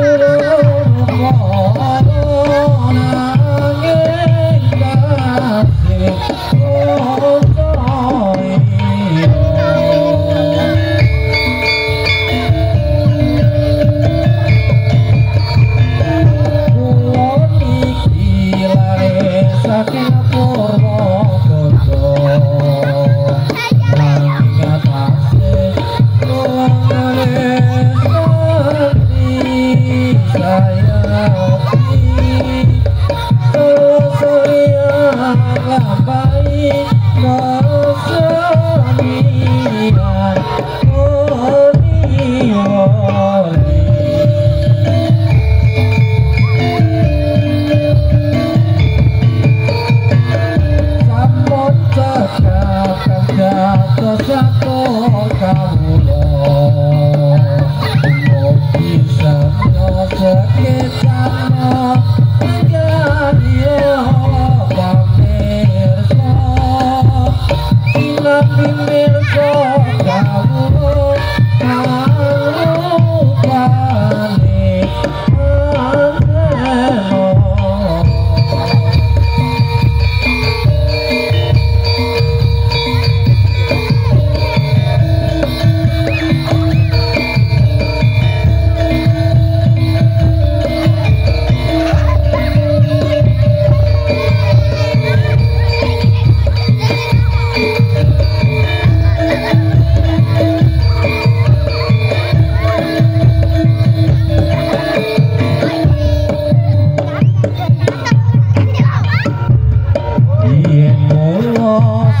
Oh, oh, oh, oh, Thank you.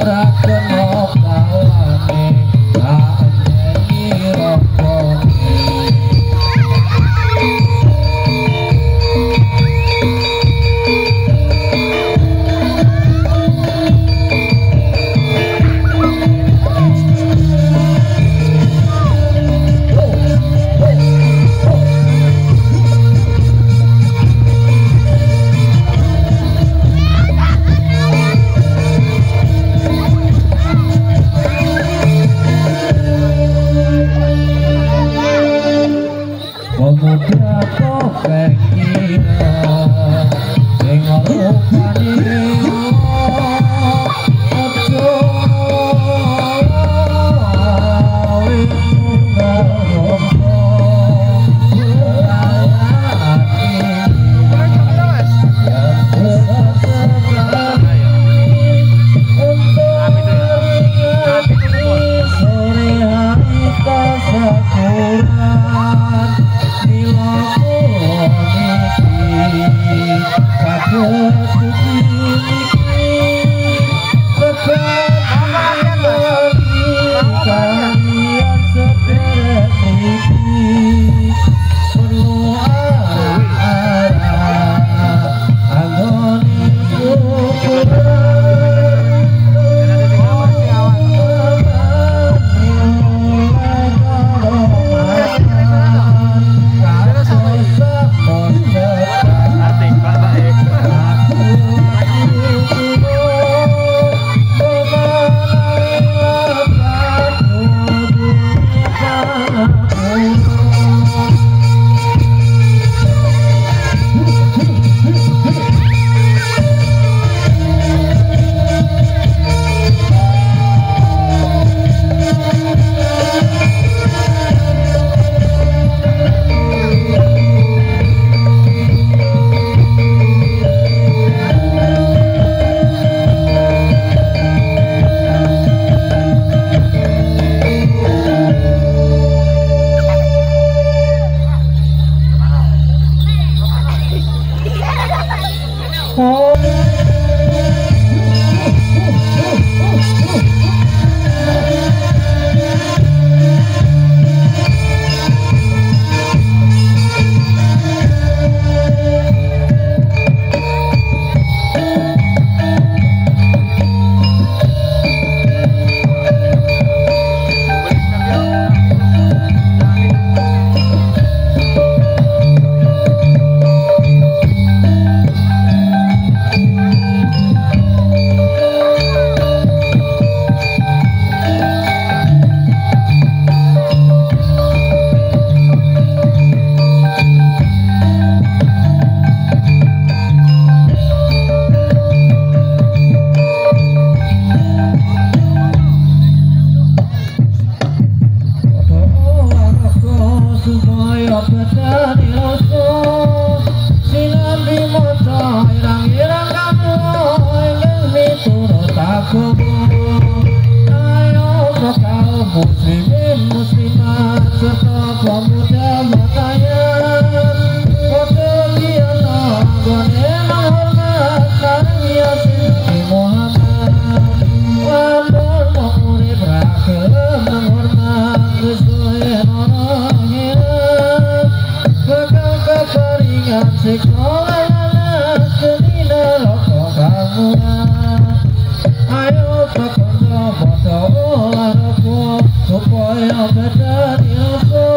Supaya benar ilmu